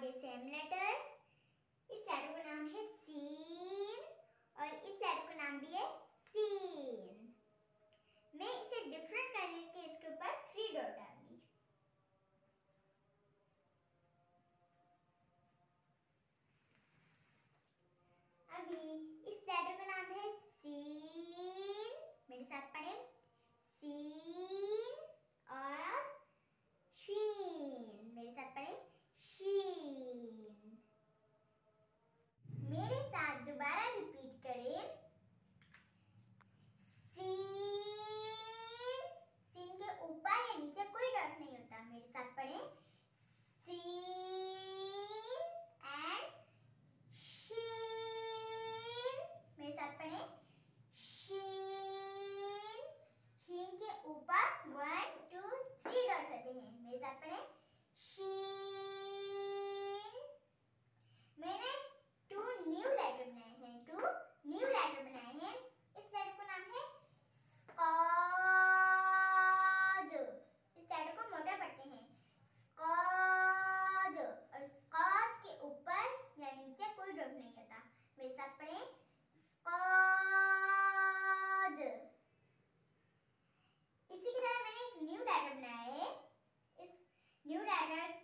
of the same letter इस letter का नाम है सीन और इस लेटर का नाम भी है सीन salad